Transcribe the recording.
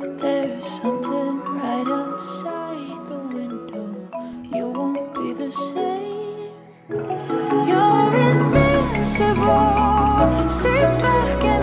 There's something right outside the window. You won't be the same. You're invincible. Sit back and